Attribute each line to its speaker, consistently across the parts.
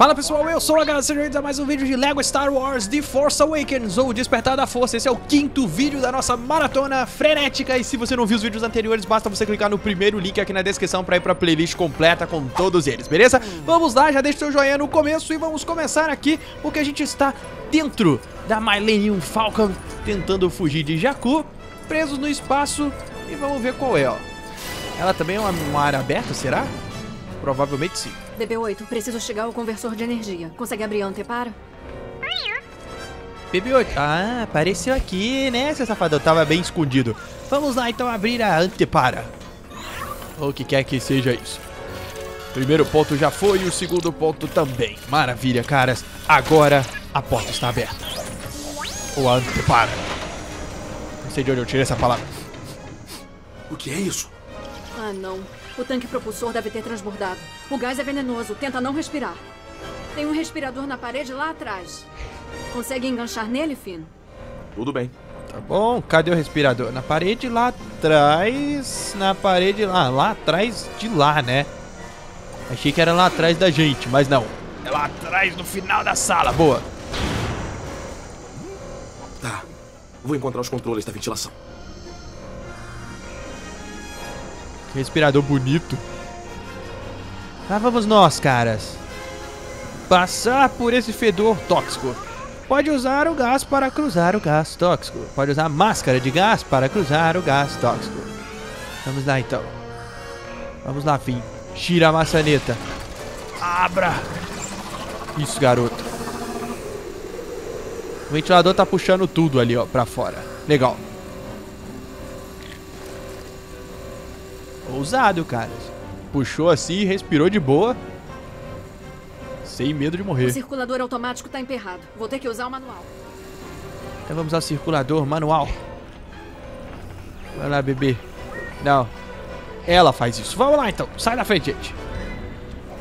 Speaker 1: Fala pessoal, eu sou o H, sejam bem-vindos a mais um vídeo de LEGO Star Wars The Force Awakens, ou Despertar da Força. Esse é o quinto vídeo da nossa maratona frenética e se você não viu os vídeos anteriores, basta você clicar no primeiro link aqui na descrição pra ir pra playlist completa com todos eles, beleza? Vamos lá, já deixa seu joinha no começo e vamos começar aqui, porque a gente está dentro da Millennium Falcon, tentando fugir de Jakku, presos no espaço e vamos ver qual é, ó. Ela também é uma, uma área aberta, será? Provavelmente sim.
Speaker 2: BB-8, preciso chegar ao conversor de energia. Consegue abrir a antepara?
Speaker 1: BB-8. Ah, apareceu aqui, né, seu safadão? Tava bem escondido. Vamos lá, então, abrir a antepara. Ou o que quer que seja isso. Primeiro ponto já foi e o segundo ponto também. Maravilha, caras. Agora a porta está aberta. Ou a antepara. Não sei de onde eu tirei essa palavra.
Speaker 3: O que é isso?
Speaker 2: Ah, não. O tanque propulsor deve ter transbordado. O gás é venenoso. Tenta não respirar. Tem um respirador na parede lá atrás. Consegue enganchar nele, Finn?
Speaker 3: Tudo bem.
Speaker 1: Tá bom, cadê o respirador? Na parede lá atrás. Na parede lá. Lá atrás de lá, né? Achei que era lá atrás da gente, mas não. É lá atrás no final da sala. Boa.
Speaker 3: Tá. Vou encontrar os controles da ventilação.
Speaker 1: Respirador bonito. Lá vamos nós, caras. Passar por esse fedor tóxico. Pode usar o gás para cruzar o gás tóxico. Pode usar máscara de gás para cruzar o gás tóxico. Vamos lá então. Vamos lá, Fim. Tira a maçaneta. Abra. Isso, garoto. O ventilador tá puxando tudo ali, ó, pra fora. Legal. Ousado, cara. Puxou assim, respirou de boa. Sem medo de
Speaker 2: O
Speaker 1: morrer.
Speaker 2: circulador automático tá emperrado. Vou ter que usar o manual.
Speaker 1: Então vamos ao circulador manual. Vai lá, bebê. Não. Ela faz isso. Vamos lá então. Sai da frente, gente.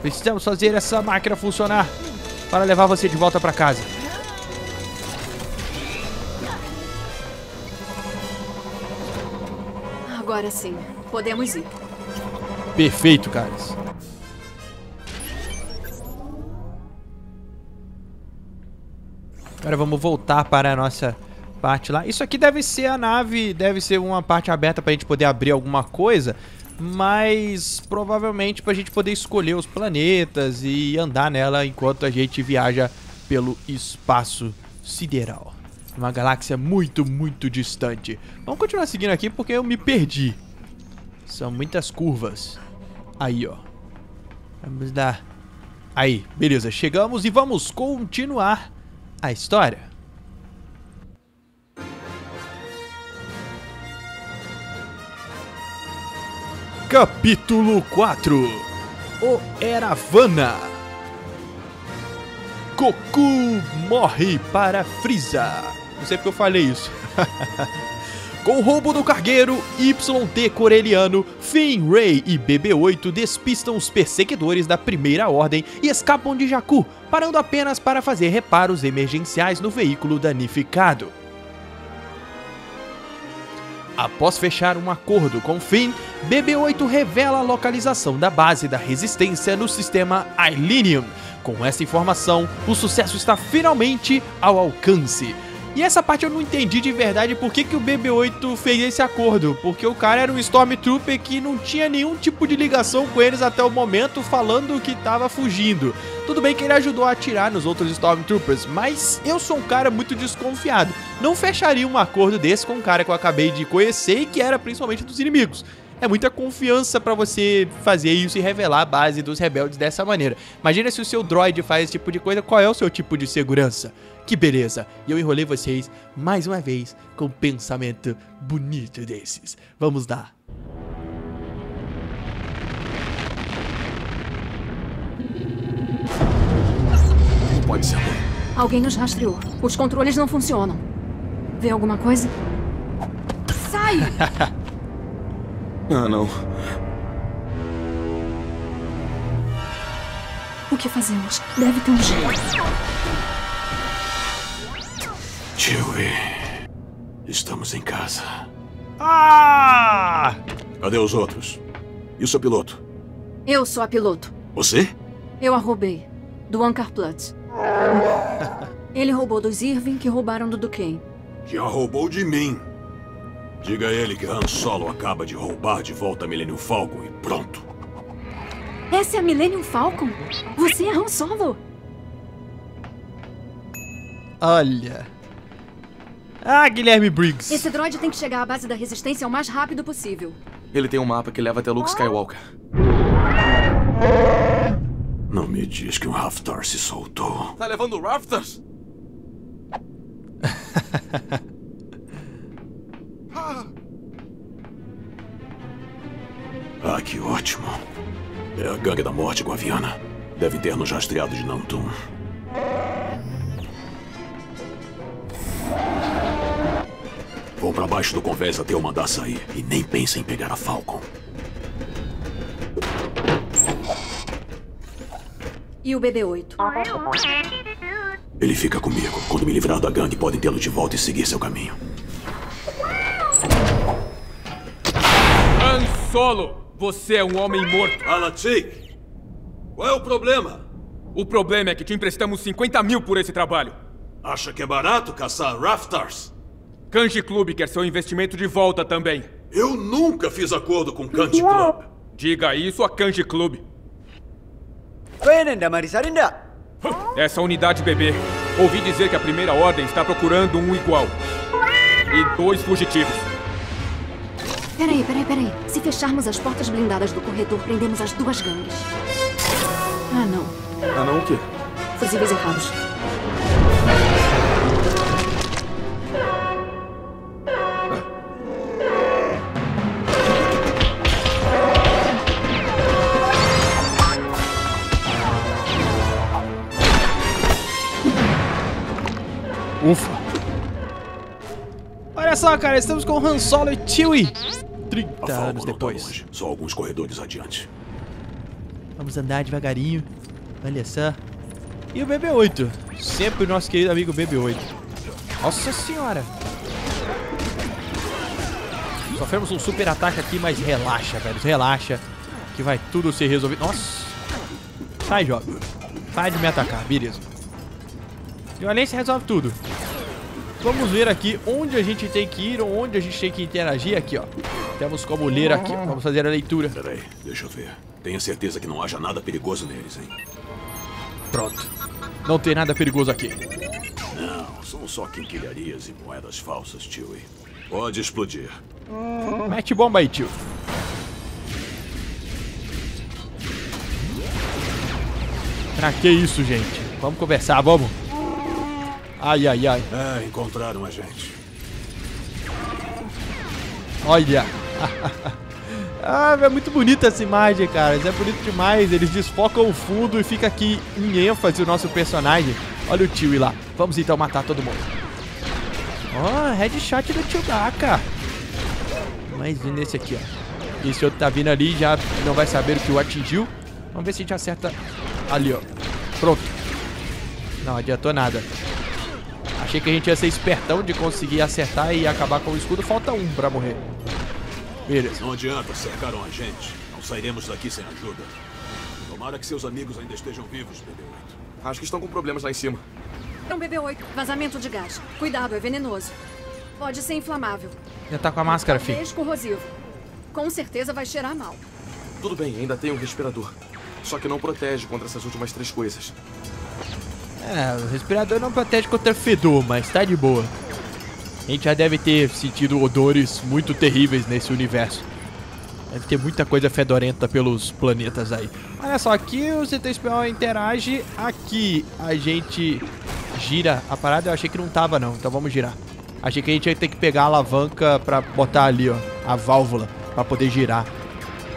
Speaker 1: Precisamos fazer essa máquina funcionar para levar você de volta para casa.
Speaker 2: Agora sim. Podemos ir.
Speaker 1: Perfeito, caras. Agora vamos voltar para a nossa parte lá. Isso aqui deve ser a nave, deve ser uma parte aberta para a gente poder abrir alguma coisa, mas provavelmente para a gente poder escolher os planetas e andar nela enquanto a gente viaja pelo espaço sideral. Uma galáxia muito, muito distante. Vamos continuar seguindo aqui porque eu me perdi. São muitas curvas. Aí, ó. Vamos dar. Aí, beleza. Chegamos e vamos continuar a história. Capítulo 4 O Eravana Goku morre para Frieza. Não sei porque eu falei isso. Com o roubo do cargueiro, YT Coreliano, Finn, Ray e BB-8 despistam os perseguidores da Primeira Ordem e escapam de Jakku, parando apenas para fazer reparos emergenciais no veículo danificado. Após fechar um acordo com Finn, BB-8 revela a localização da base da resistência no sistema Ilenium. Com essa informação, o sucesso está finalmente ao alcance. E essa parte eu não entendi de verdade por que, que o BB-8 fez esse acordo. Porque o cara era um Stormtrooper que não tinha nenhum tipo de ligação com eles até o momento, falando que tava fugindo. Tudo bem que ele ajudou a atirar nos outros Stormtroopers, mas eu sou um cara muito desconfiado. Não fecharia um acordo desse com um cara que eu acabei de conhecer e que era principalmente dos inimigos. É muita confiança pra você fazer isso e revelar a base dos rebeldes dessa maneira. Imagina se o seu droid faz esse tipo de coisa, qual é o seu tipo de segurança? Que beleza! E eu enrolei vocês mais uma vez com um pensamento bonito desses. Vamos lá.
Speaker 3: Não pode ser.
Speaker 2: Alguém nos rastreou. Os controles não funcionam. Vê alguma coisa? Sai!
Speaker 3: Ah, não.
Speaker 2: o que fazemos? Deve ter um jeito.
Speaker 3: Chewie. Estamos em casa.
Speaker 1: Ah!
Speaker 3: Cadê os outros? E o seu piloto?
Speaker 2: Eu sou a piloto.
Speaker 3: Você?
Speaker 2: Eu a roubei. do Ankarplatz. Ele roubou dos Irving, que roubaram do Duquesne.
Speaker 3: Já roubou de mim. Diga a ele que Han Solo acaba de roubar de volta a Millennium Falcon e pronto.
Speaker 2: Essa é a Millennium Falcon? Você é Han Solo?
Speaker 1: Olha. Ah, Guilherme Briggs.
Speaker 2: Esse droid tem que chegar à base da resistência o mais rápido possível.
Speaker 4: Ele tem um mapa que leva até Luke Skywalker.
Speaker 3: Não me diz que um Raftar se soltou.
Speaker 4: Tá levando Rafters?
Speaker 3: Ah, que ótimo. É a gangue da morte guaviana. Deve ter nos rastreado de Nantum. Vou pra baixo do convés até eu mandar sair. E nem pense em pegar a Falcon.
Speaker 2: E o BB-8?
Speaker 3: Ele fica comigo. Quando me livrar da gangue, podem tê-lo de volta e seguir seu caminho.
Speaker 5: Han Solo, você é um homem morto.
Speaker 3: Alatik! Qual é o problema?
Speaker 5: O problema é que te emprestamos 50 mil por esse trabalho.
Speaker 3: Acha que é barato caçar Raftars?
Speaker 5: Kanji Club quer seu investimento de volta também.
Speaker 3: Eu nunca fiz acordo com Kant Club.
Speaker 5: Diga isso a Kanji Club. Essa unidade bebê. Ouvi dizer que a primeira ordem está procurando um igual. E dois fugitivos.
Speaker 2: Peraí, peraí, peraí. Se fecharmos as portas blindadas do corredor, prendemos as duas gangues. Ah, não.
Speaker 4: Ah, não o quê?
Speaker 2: Fusíveis errados.
Speaker 1: Só, cara, estamos com Han Solo e Chewie. 30
Speaker 3: A Falcon
Speaker 1: anos
Speaker 3: tá
Speaker 1: depois.
Speaker 3: longe. Só alguns corredores adiante.
Speaker 1: Vamos andar devagarinho. Olha só. E o BB-8. Sempre o nosso querido amigo BB-8. Nossa senhora. Sofremos um super ataque aqui, mas relaxa, velho. Relaxa. Que vai tudo ser resolvido. Nossa. Sai, jovem. Sai de me atacar. Beleza. Violência resolve tudo. Vamos ver aqui onde a gente tem que ir, onde a gente tem que interagir aqui, ó. Temos como ler aqui. Vamos fazer a leitura.
Speaker 3: Peraí, deixa eu ver. Tenha certeza que não haja nada perigoso neles, hein?
Speaker 1: Pronto. Não tem nada perigoso aqui.
Speaker 3: Não, são só quinquilharias e moedas falsas, Chewie. Pode explodir.
Speaker 1: Mete bomba aí, tio. Pra que isso, gente? Vamos conversar, vamos. Ai, ai, ai.
Speaker 3: É, encontraram a gente.
Speaker 1: Olha. ah, é muito bonita essa imagem, cara. Isso é bonito demais. Eles desfocam o fundo e fica aqui em ênfase o nosso personagem. Olha o Chewie lá. Vamos então matar todo mundo. Ó, oh, headshot do Chewbacca. Mais um nesse aqui, ó. Esse outro tá vindo ali já não vai saber o que o atingiu. Vamos ver se a gente acerta ali, ó. Pronto. Não adiantou nada. Achei que a gente ia ser espertão de conseguir acertar e acabar com o escudo. Falta um pra morrer. Beleza.
Speaker 3: Não adianta, cercaram a gente. Não sairemos daqui sem ajuda. Tomara que seus amigos ainda estejam vivos, BB-8.
Speaker 4: Acho que estão com problemas lá em cima.
Speaker 2: É um BB-8. Vazamento de gás. Cuidado, é venenoso. Pode ser inflamável.
Speaker 1: Já tá com a máscara, filho.
Speaker 2: Talvez corrosivo. Com certeza vai cheirar mal.
Speaker 4: Tudo bem, ainda tem um respirador. Só que não protege contra essas últimas três coisas.
Speaker 1: É, o respirador não protege contra fedor, mas tá de boa. A gente já deve ter sentido odores muito terríveis nesse universo. Deve ter muita coisa fedorenta pelos planetas aí. Olha só, aqui o C3PO interage. Aqui a gente gira a parada. Eu achei que não tava, não. Então vamos girar. Achei que a gente ia ter que pegar a alavanca pra botar ali, ó. A válvula, pra poder girar.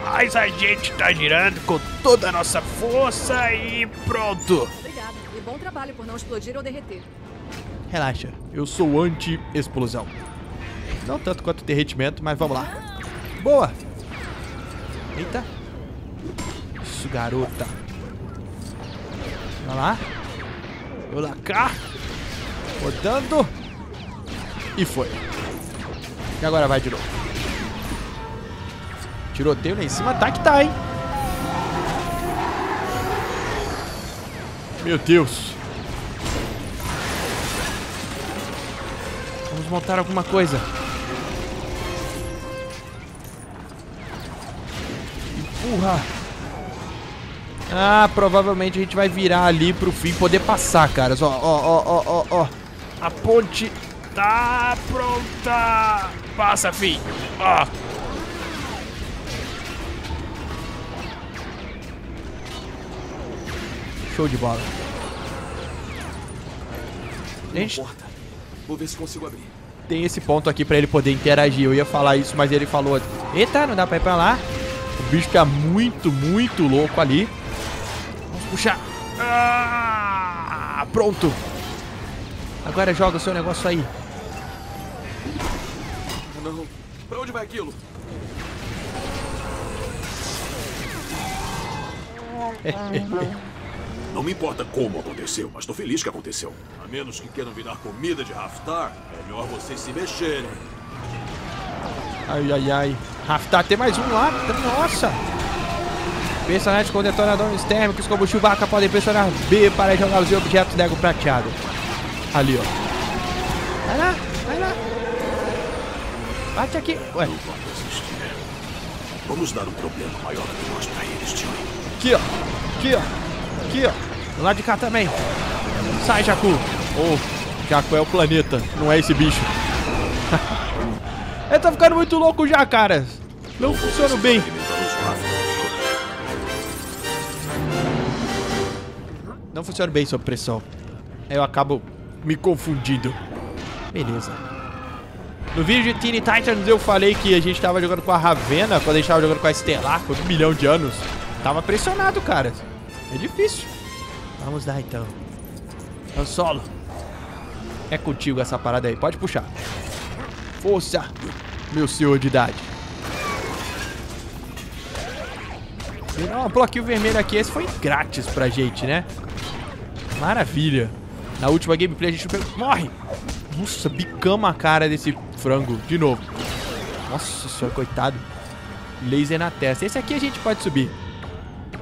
Speaker 1: Mas a gente tá girando com toda a nossa força e pronto.
Speaker 2: Bom trabalho por não explodir ou derreter.
Speaker 1: Relaxa, eu sou anti-explosão. Não tanto quanto derretimento, mas vamos lá. Boa! Eita! Isso, garota. Vai lá. Eu lá cá. Rodando. E foi. E agora vai de novo. Tiroteio lá em cima, tá que tá, hein? Meu Deus. Vamos montar alguma coisa. Empurra. Ah, provavelmente a gente vai virar ali pro fim poder passar, caras. Ó, ó, ó, ó, ó. A ponte tá pronta. Passa, fim. Ó. Show de bola. Gente.
Speaker 4: Vou ver se consigo abrir.
Speaker 1: tem esse ponto aqui pra ele poder interagir. Eu ia falar isso, mas ele falou: Eita, não dá pra ir pra lá. O bicho fica muito, muito louco ali. Vamos puxar. Ah, pronto. Agora joga o seu negócio aí.
Speaker 4: Não. Pra onde vai aquilo?
Speaker 3: Não me importa como aconteceu, mas tô feliz que aconteceu. A menos que queiram virar comida de Raftar, é melhor vocês se mexerem.
Speaker 1: Ai, ai, ai. Raftar, tem mais um lá. Nossa. Personagens com detonadores térmicos, como Chewbacca, podem pressionar B para jogar os objetos Lego prateado. Ali, ó. Vai lá, vai lá. Bate aqui. Ué,
Speaker 3: Não existir. Vamos dar um problema maior do que nós pra eles, Joey.
Speaker 1: aqui, ó. Aqui, ó. Aqui, ó. Do lado de cá também. Sai, Jacu. Oh, Jacu é o planeta, não é esse bicho. Ele tá ficando muito louco já, cara. Não funciona bem. Não funciona bem sob pressão. Eu acabo me confundindo. Beleza. No vídeo de Teen Titans eu falei que a gente tava jogando com a Ravena quando a gente tava jogando com a Estelar, com um milhão de anos. Tava pressionado, cara. É difícil. Vamos lá então. Han Solo. É contigo essa parada aí. Pode puxar. Força, meu senhor de idade. Virar um bloquinho vermelho aqui. Esse foi grátis pra gente, né? Maravilha. Na última gameplay a gente pegou... Morre! Nossa, bicamos a cara desse frango. De novo. Nossa senhora, coitado. Laser na testa. Esse aqui a gente pode subir.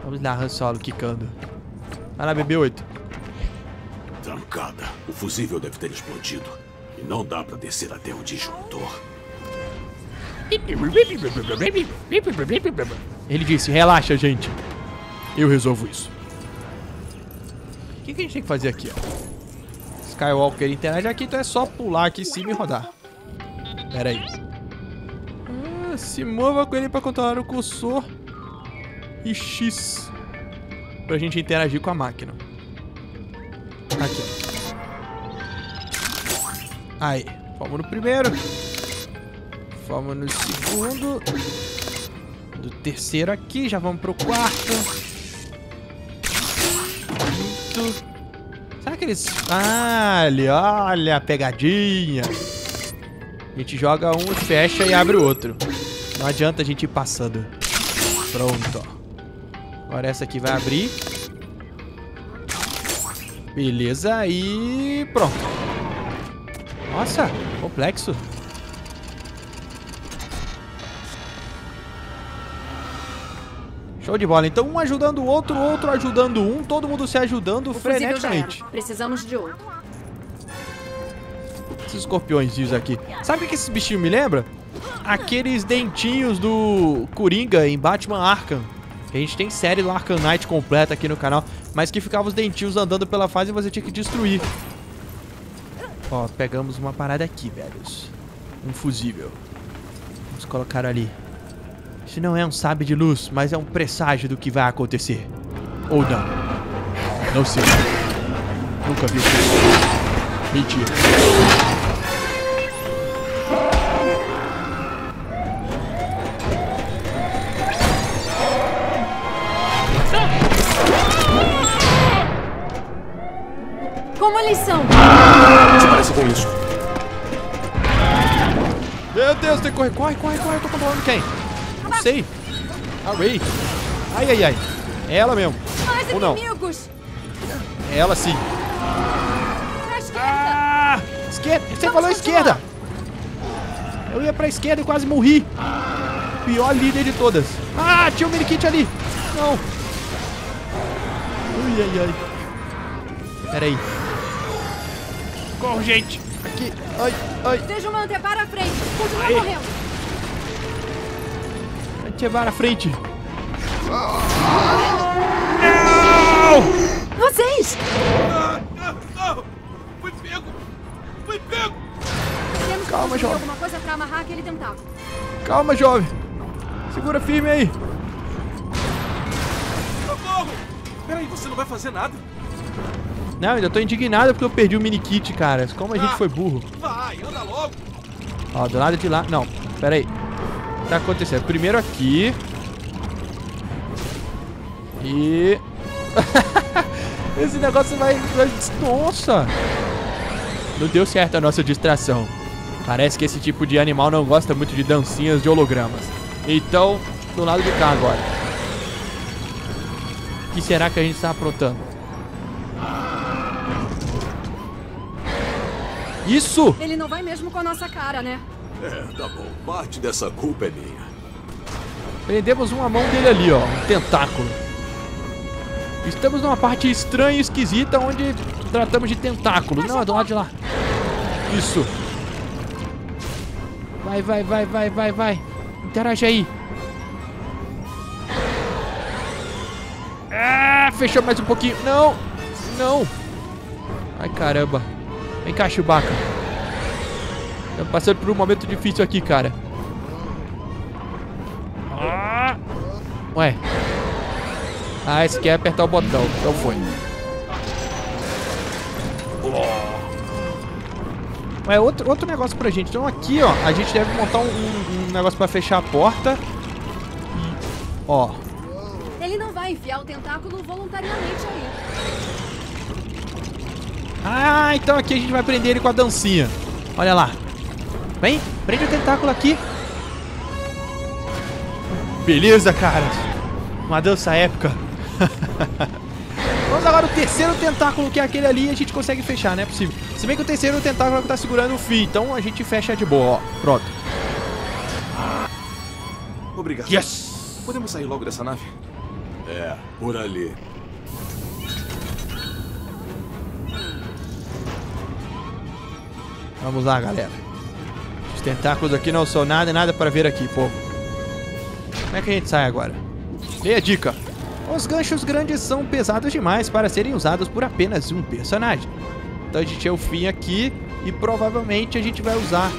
Speaker 1: Vamos lá, Han Solo, quicando. Vai lá, BB-8.
Speaker 3: Trancada. O fusível deve ter explodido. E não dá pra descer até o disjuntor.
Speaker 1: Ele disse, relaxa, gente. Eu resolvo isso. O que, que a gente tem que fazer aqui, ó? Skywalker interage aqui, então é só pular aqui em cima e rodar. Pera aí. Ah, se mova com ele pra controlar o cursor e X pra gente interagir com a máquina. Aqui. Aí, fomos no primeiro. Fomos no segundo. Do terceiro aqui, já vamos pro quarto. Quinto. Será que eles... Ah, ali, olha a pegadinha. A gente joga um, fecha e abre o outro. Não adianta a gente ir passando. Pronto, ó. Agora essa aqui vai abrir. Beleza, e pronto. Nossa, complexo. Show de bola. Então, um ajudando o outro, outro ajudando um, todo mundo se ajudando
Speaker 2: O
Speaker 1: freneticamente.
Speaker 2: Precisamos de outro.
Speaker 1: Esses escorpiões aqui. Sabe o que esses bichinhos me lembram? Aqueles dentinhos do Coringa em Batman Arkham. A gente tem série do Arkham Knight completa aqui no canal. Mas que ficavam os dentinhos andando pela fase e você tinha que destruir. Ó, pegamos uma parada aqui, velhos. Um fusível. Vamos colocar ali. Isso não é um sabre de luz, mas é um presságio do que vai acontecer. Ou não. Não sei. Nunca vi isso. Mentira.
Speaker 2: Como eles são?
Speaker 4: Se parece com isso.
Speaker 1: Meu Deus, tem que correr. Corre, corre, corre. Eu tô controlando quem? Não sei. A Ray. Ai, ai, ai. É ela mesmo.
Speaker 2: Mais
Speaker 1: Ou não.
Speaker 2: inimigos!
Speaker 1: É ela sim.
Speaker 2: Pra esquerda!
Speaker 1: Ah! Esquerda. Você
Speaker 2: Vamos
Speaker 1: falou
Speaker 2: continuar.
Speaker 1: esquerda. Eu ia pra esquerda e quase morri. Pior líder de todas. Ah, tinha um mini kit ali. Não. Ai, ai, ai. Pera aí. Corre, gente. Aqui. Ai, ai.
Speaker 2: Veja o Manter para a frente. Continua
Speaker 1: Aí.
Speaker 2: correndo.
Speaker 1: Ativar a frente.
Speaker 2: Vocês!
Speaker 3: Fui pego! Fui pego!
Speaker 2: Temos que
Speaker 1: Calma, jovem.
Speaker 2: alguma coisa pra amarrar aquele tentáculo.
Speaker 1: Calma, jovem. Segura firme aí.
Speaker 4: Socorro! Peraí, você não vai fazer nada?
Speaker 1: Não, ainda tô indignado porque eu perdi o mini kit, cara. Como a gente foi burro.
Speaker 4: Vai, anda logo!
Speaker 1: Ó, do lado de lá. Não, pera aí. O que tá acontecendo? Primeiro aqui. E. Esse negócio vai. Nossa! Não deu certo a nossa distração. Parece que esse tipo de animal não gosta muito de dancinhas de hologramas. Então, do lado de cá agora. O que será que a gente está aprontando? Isso!
Speaker 2: Ele não vai mesmo com a nossa cara, né?
Speaker 3: É, tá bom. Parte dessa culpa é minha.
Speaker 1: Prendemos uma mão dele ali, ó. Um tentáculo. Estamos numa parte estranha e esquisita onde tratamos de tentáculos. Não, é do lado de lá. Isso. Vai, vai, vai, vai, vai, vai. Interage aí. Ah, fechou mais um pouquinho. Não, não. Ai, caramba. Vem cá, Chewbacca. Estamos passando por um momento difícil aqui, cara. Ah. Ué. Ah, esse quer apertar o botão. Então foi. Ué, outro, outro negócio pra gente. Então aqui, ó, a gente deve montar um, um- um negócio pra fechar a porta. Ó.
Speaker 2: Ele não vai enfiar o tentáculo voluntariamente aí.
Speaker 1: Ah, então aqui a gente vai prender ele com a dancinha. Olha lá. Vem, prende o tentáculo aqui. Beleza, cara. Uma dança épica. Vamos agora o terceiro tentáculo, que é aquele ali, a gente consegue fechar, não é possível. Se bem que o terceiro tentáculo é o que tá segurando o fio, então a gente fecha de boa, ó. Pronto.
Speaker 4: Obrigado.
Speaker 1: Yes!
Speaker 4: Podemos sair logo dessa nave?
Speaker 3: É, por ali.
Speaker 1: Vamos lá, galera. Os tentáculos aqui não são nada, nada para ver aqui, povo. Como é que a gente sai agora? Dê a dica. Os ganchos grandes são pesados demais para serem usados por apenas um personagem. Então a gente é o fim aqui e provavelmente a gente vai usar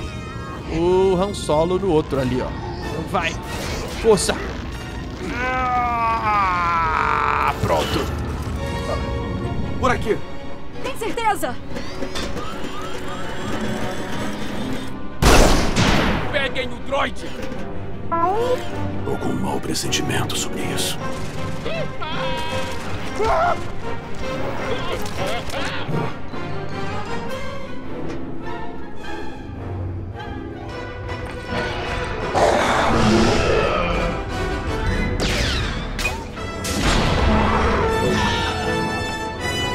Speaker 1: o Han Solo no outro ali, ó. Então vai. Força. Ah, pronto.
Speaker 4: Por aqui!
Speaker 2: Tem certeza?
Speaker 5: Peguem o droide!
Speaker 3: Tô com um mau pressentimento sobre isso.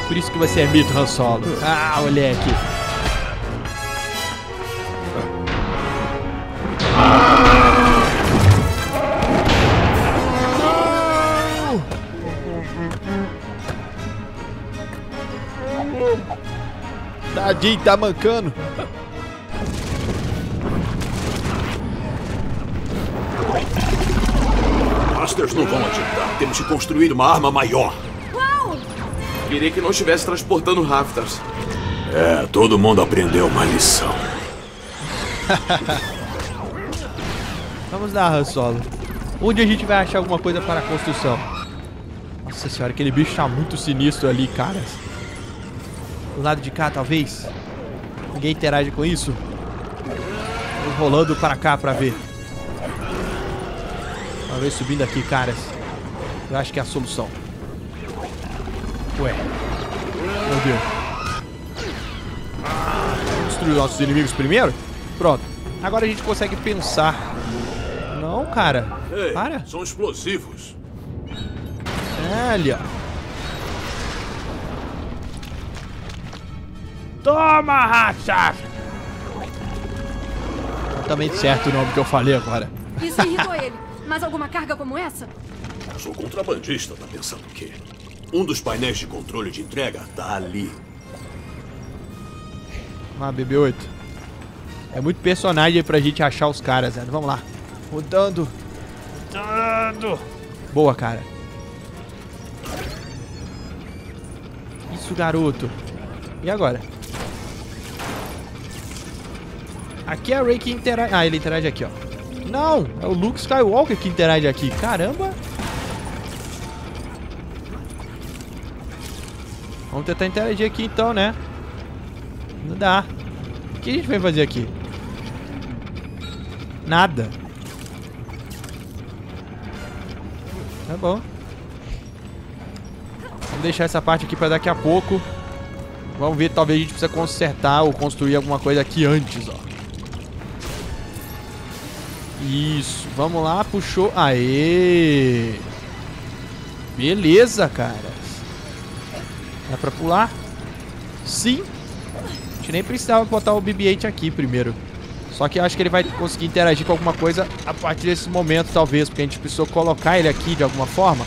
Speaker 1: Por isso que você é mito, Han Solo. Ah, moleque. Tadinho, tá mancando.
Speaker 3: Masters não vão adiantar. Temos que construir uma arma maior.
Speaker 2: Uau!
Speaker 4: Queria que não estivesse transportando Rafters.
Speaker 3: É, todo mundo aprendeu uma lição.
Speaker 1: Vamos lá, Han Solo. Onde a gente vai achar alguma coisa para a construção? Nossa senhora, aquele bicho tá muito sinistro ali, cara. Do lado de cá, talvez? Ninguém interage com isso? Vamos rolando para cá pra ver. Uma vez subindo aqui, caras. Eu acho que é a solução. Ué. Meu Deus. Vamos destruir nossos inimigos primeiro? Pronto. Agora a gente consegue pensar. Não, cara.
Speaker 3: Ei,
Speaker 1: Para.
Speaker 3: são explosivos.
Speaker 1: Olha. Toma, racha! Totalmente certo o nome que eu falei agora.
Speaker 2: Isso irritou ele. Mas alguma carga como essa?
Speaker 3: Sou contrabandista, tá pensando o quê? Um dos painéis de controle de entrega tá ali.
Speaker 1: Lá, BB-8. É muito personagem aí pra gente achar os caras, velho. Vamos lá. Rodando. Rodando. Boa, cara. Isso, garoto. E agora? Aqui é a Rey que interage... Ah, ele interage aqui, ó. Não, é o Luke Skywalker que interage aqui. Caramba. Vamos tentar interagir aqui então, né? Não dá. O que a gente vai fazer aqui? Nada. Tá bom. Vamos deixar essa parte aqui pra daqui a pouco. Vamos ver, talvez a gente precisa consertar ou construir alguma coisa aqui antes, ó. Isso, vamos lá, puxou. Aê! Beleza, cara. Dá pra pular? Sim. A gente nem precisava botar o BB-8 aqui primeiro. Só que eu acho que ele vai conseguir interagir com alguma coisa a partir desse momento, talvez. Porque a gente precisou colocar ele aqui de alguma forma.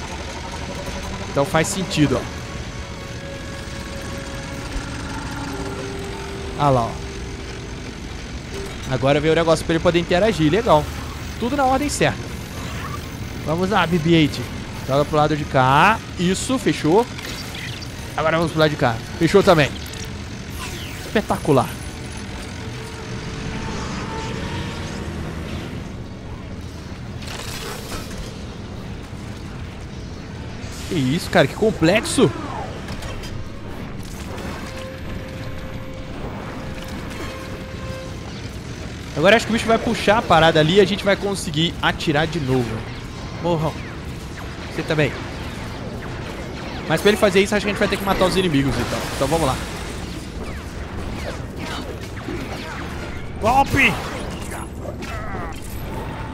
Speaker 1: Então faz sentido, ó. Ah lá, ó. Agora veio o negócio pra ele poder interagir. Legal. Tudo na ordem certa. Vamos lá, BB-8. Joga pro lado de cá. Isso, fechou. Agora vamos pro lado de cá. Fechou também. Espetacular. Que isso, cara, que complexo. Agora acho que o bicho vai puxar a parada ali e a gente vai conseguir atirar de novo. Morram. Você também. Mas pra ele fazer isso, acho que a gente vai ter que matar os inimigos, então. Então vamos lá. Golpe!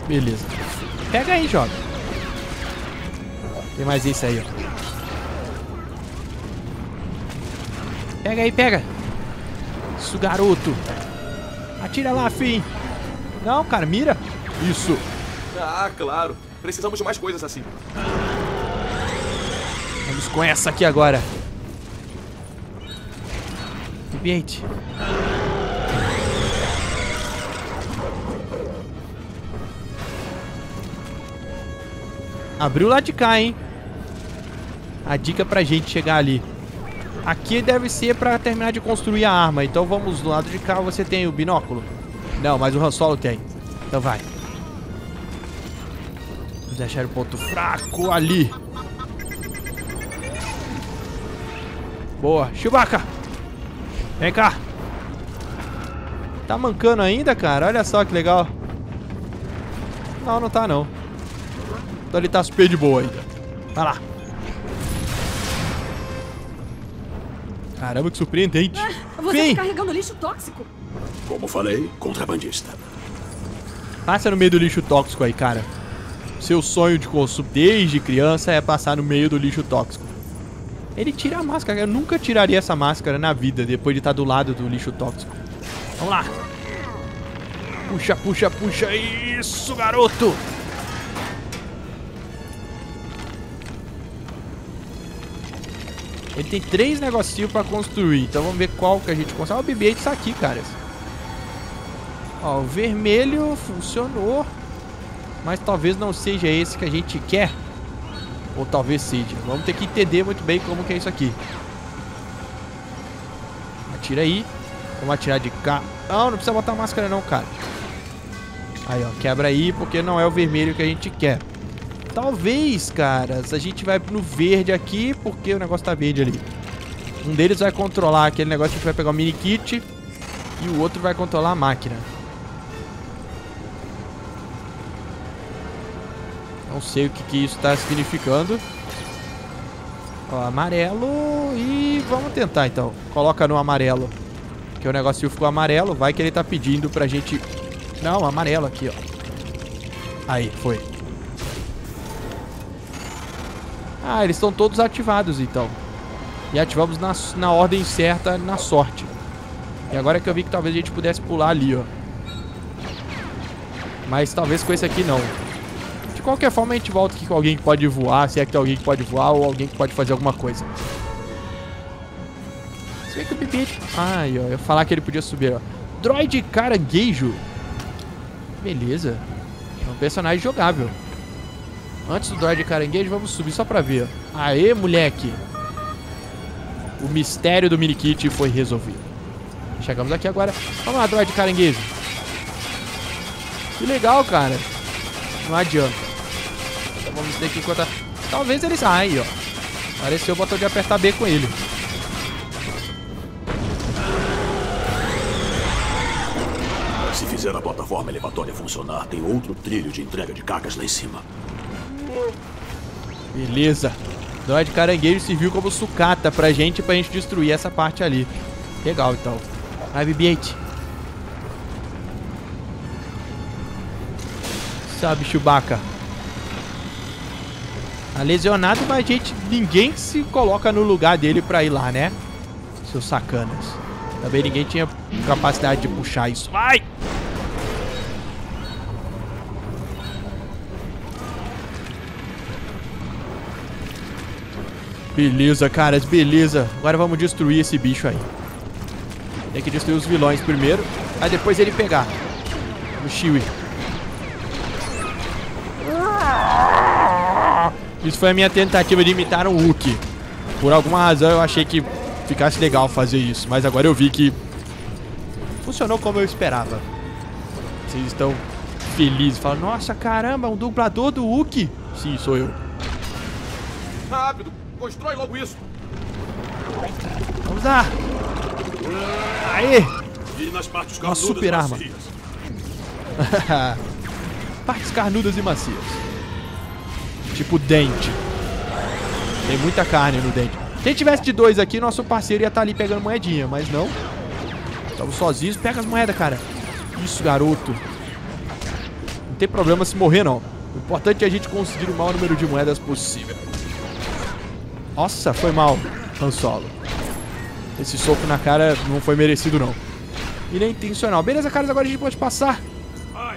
Speaker 1: Beleza. Pega aí, jovem. Tem mais esse aí, ó. Pega aí, pega. Isso, garoto. Atira lá, fim. Não, cara, mira. Isso.
Speaker 4: Ah, claro. Precisamos de mais coisas assim.
Speaker 1: Vamos com essa aqui agora. Ambiente. Abriu lá de cá, hein? A dica pra gente chegar ali. Aqui deve ser pra terminar de construir a arma. Então vamos do lado de cá. Você tem o binóculo? Não, mas o Han Solo tem. Então vai. Vamos deixar o ponto fraco ali. Boa. Chewbacca. Vem cá. Tá mancando ainda, cara? Olha só que legal. Não, não tá não. Então ele tá super de boa ainda. Vai lá. Caramba, que surpreendente.
Speaker 2: Ah, você
Speaker 1: Vem.
Speaker 2: tá carregando lixo tóxico?
Speaker 3: Como falei, contrabandista.
Speaker 1: Passa no meio do lixo tóxico aí, cara. Seu sonho de consumo desde criança é passar no meio do lixo tóxico. Ele tira a máscara. Eu nunca tiraria essa máscara na vida depois de estar do lado do lixo tóxico. Vamos lá. Puxa, puxa, puxa. Isso, garoto. Ele tem três negocinhos pra construir. Então vamos ver qual que a gente consegue. Ó, o BB-8 está aqui, cara. Ó, o vermelho funcionou. Mas talvez não seja esse que a gente quer. Ou talvez seja. Vamos ter que entender muito bem como que é isso aqui. Atira aí. Vamos atirar de cá. Não, não precisa botar máscara não, cara. Aí, ó. Quebra aí, porque não é o vermelho que a gente quer. Talvez, caras, a gente vai no verde aqui, porque o negócio tá verde ali. Um deles vai controlar aquele negócio, gente vai pegar o mini kit. E o outro vai controlar a máquina. Não sei o que, que isso tá significando. Ó, amarelo e vamos tentar então. Coloca no amarelo. Que o negocinho ficou amarelo. Vai que ele tá pedindo pra gente... Não, amarelo aqui, ó. Aí, foi. Ah, eles estão todos ativados então. E ativamos na, na ordem certa, na sorte. E agora que eu vi que talvez a gente pudesse pular ali, ó. Mas talvez com esse aqui não. Qualquer forma a gente volta aqui com alguém que pode voar, se é que tem alguém que pode voar ou alguém que pode fazer alguma coisa. Se bem que o BB-8... Ai, ó, eu falar que ele podia subir, ó. Droid caranguejo. Beleza. É um personagem jogável. Antes do droid caranguejo, vamos subir só pra ver. Aê, moleque. O mistério do minikit foi resolvido. Chegamos aqui agora. Vamos lá, droid caranguejo. Que legal, cara. Não adianta. Vamos ter que encontrar... Talvez eles... Ah, aí, ó. Apareceu o botão de apertar B com ele.
Speaker 3: Se fizer a plataforma elevatória funcionar, tem outro trilho de entrega de cargas lá em cima.
Speaker 1: Beleza. Droid caranguejo serviu como sucata pra gente, pra gente destruir essa parte ali. Legal, então. Vai, BB-8. Sabe, Chewbacca. Tá lesionado, mas a gente... Ninguém se coloca no lugar dele pra ir lá, né? Seus sacanas. Também ninguém tinha capacidade de puxar isso. Vai! Beleza, caras, beleza. Agora vamos destruir esse bicho aí. Tem que destruir os vilões primeiro, aí depois ele pegar. O Shiwi. Isso foi a minha tentativa de imitar um Wookie. Por alguma razão eu achei que ficasse legal fazer isso, mas agora eu vi que funcionou como eu esperava. Vocês estão felizes, falam, nossa, caramba, um dublador do Wookie. Sim, sou eu.
Speaker 4: Rápido! Constrói logo isso!
Speaker 1: Vamos lá. Aê!
Speaker 3: E nas partes
Speaker 1: Uma
Speaker 3: carnudas
Speaker 1: super arma. Partes carnudas e macias. Tipo dente. Tem muita carne no dente. Se tivesse de dois aqui, nosso parceiro ia estar ali pegando moedinha, mas não. Estamos sozinhos. Pega as moedas, cara. Isso, garoto. Não tem problema se morrer, não. O importante é a gente conseguir o maior número de moedas possível. Nossa, foi mal, Han Solo. Esse soco na cara não foi merecido, não. E nem intencional. Beleza, caras, agora a gente pode passar.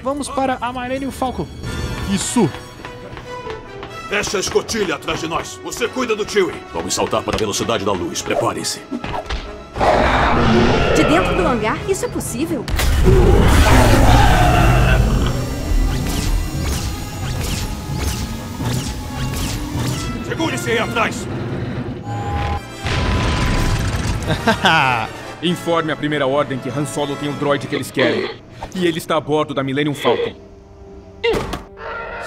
Speaker 1: Vamos para a Millennium Falcon. Isso.
Speaker 3: Fecha a escotilha atrás de nós. Você cuida do Chewie. Vamos saltar para a velocidade da luz. Preparem-se.
Speaker 2: De dentro do hangar, isso é possível?
Speaker 3: Segure-se aí atrás.
Speaker 5: Informe a primeira ordem que Han Solo tem o droid que eles querem. E ele está a bordo da Millennium Falcon.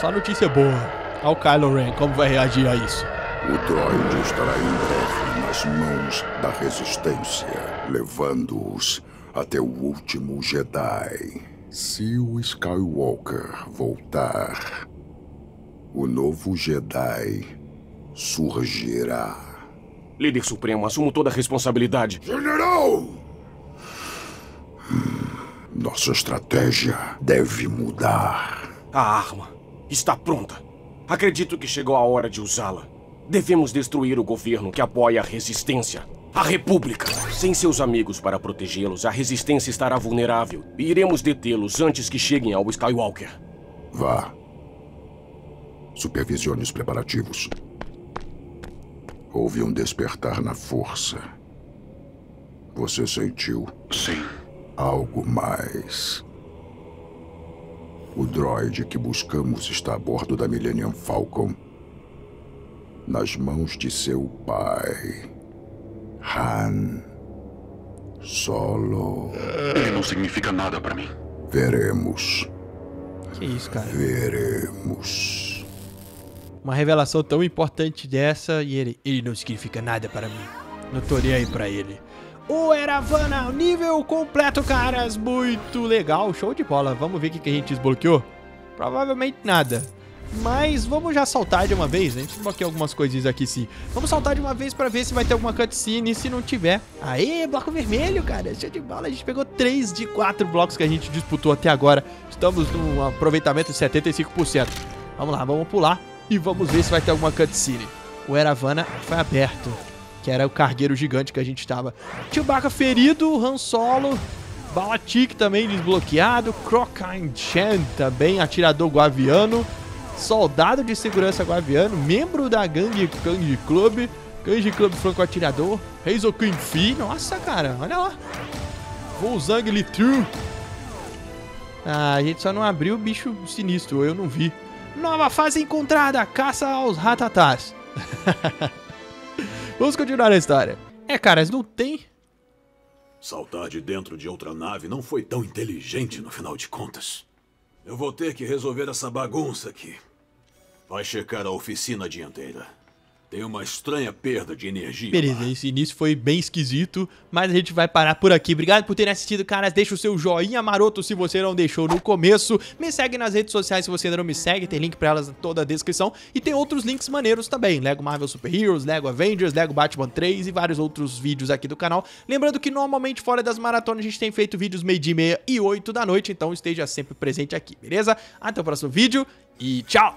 Speaker 1: Só notícia boa. Olha o Kylo Ren, como vai reagir a isso.
Speaker 6: O droide estará em breve nas mãos da Resistência, levando-os até o último Jedi. Se o Skywalker voltar, o novo Jedi surgirá.
Speaker 4: Líder Supremo, assumo toda a responsabilidade.
Speaker 6: General! Nossa estratégia deve mudar.
Speaker 4: A arma está pronta. Acredito que chegou a hora de usá-la. Devemos destruir o governo que apoia a resistência. A República. Sem seus amigos para protegê-los, a resistência estará vulnerável. E iremos detê-los antes que cheguem ao Skywalker.
Speaker 6: Vá. Supervisione os preparativos. Houve um despertar na força. Você sentiu? Sim. Algo mais. O droide que buscamos está a bordo da Millennium Falcon. Nas mãos de seu pai. Han. Solo.
Speaker 7: Ele não significa nada pra mim.
Speaker 6: Veremos.
Speaker 1: Que isso, cara.
Speaker 6: Veremos.
Speaker 1: Uma revelação tão importante dessa e ele, ele não significa nada para mim. Não tô nem aí pra ele. O Eravana, nível completo, caras. Muito legal, show de bola. Vamos ver o que a gente desbloqueou? Provavelmente nada. Mas vamos já saltar de uma vez. A gente desbloqueou algumas coisinhas aqui sim. Vamos saltar de uma vez pra ver se vai ter alguma cutscene. Se não tiver. Aê, bloco vermelho, cara. Show de bola. A gente pegou 3 de 4 blocos que a gente disputou até agora. Estamos num aproveitamento de 75%. Vamos lá, vamos pular e vamos ver se vai ter alguma cutscene. O Eravana foi aberto, que era o cargueiro gigante que a gente tava. Chewbacca ferido, Han Solo, Balatik também desbloqueado, Crocine Chan também, atirador guaviano, soldado de segurança guaviano, membro da gangue Kang Club, de Clube Franco Atirador. Heizoku Fi. Nossa, cara, olha lá. Volzang Litru. Ah, a gente só não abriu o bicho sinistro, eu não vi. Nova fase encontrada, caça aos ratatás. Vamos continuar a história. É, caras, não tem...
Speaker 3: Saltar de dentro de outra nave não foi tão inteligente no final de contas. Eu vou ter que resolver essa bagunça aqui. Vai checar a oficina dianteira. Tem uma estranha perda de energia.
Speaker 1: Beleza, esse início foi bem esquisito, mas a gente vai parar por aqui. Obrigado por terem assistido, caras. Deixa o seu joinha maroto se você não deixou no começo. Me segue nas redes sociais se você ainda não me segue, tem link pra elas em toda a descrição. E tem outros links maneiros também, Lego Marvel Super Heroes, Lego Avengers, Lego Batman 3 e vários outros vídeos aqui do canal. Lembrando que normalmente fora das maratonas a gente tem feito vídeos meio dia e meia e 8 da noite, então esteja sempre presente aqui, beleza? Até o próximo vídeo e tchau!